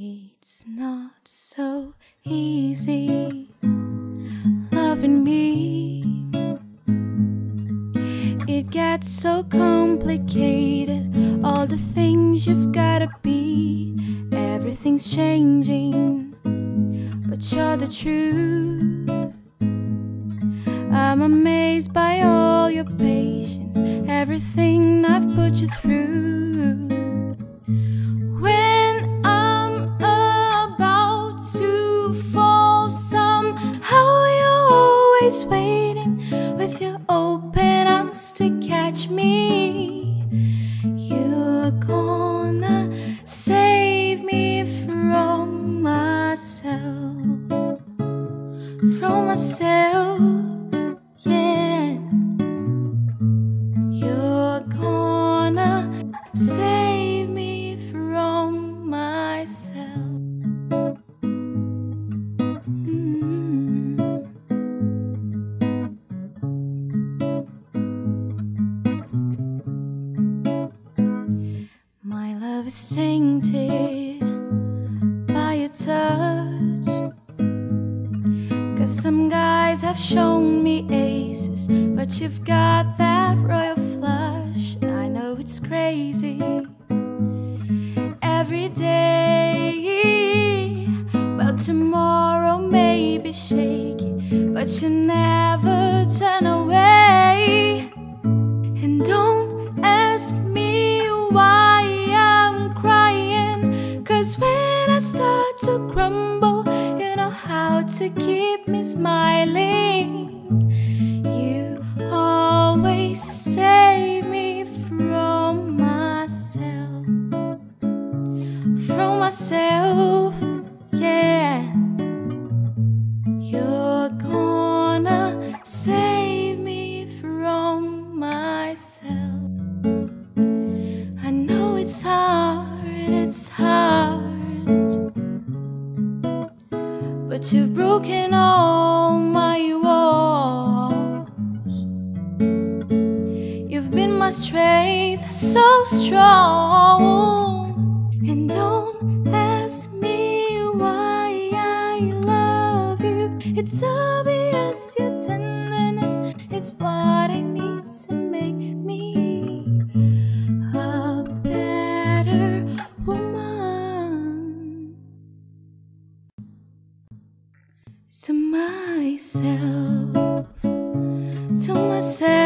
It's not so easy loving me. It gets so complicated. All the things you've gotta be, everything's changing. But you're the truth. I'm amazed by all your patience, everything I've put you through. Always waiting Is tainted by your touch. Cause some guys have shown me aces, but you've got that royal flush. I know it's crazy every day. Well, tomorrow may be shaky, but you never turn away. And don't ask me keep me smiling. You always save me from myself. From myself, yeah. You're gonna save me from myself. I know it's hard, it's hard. But you've broken all my walls. You've been my strength, so strong. And don't To myself, to myself,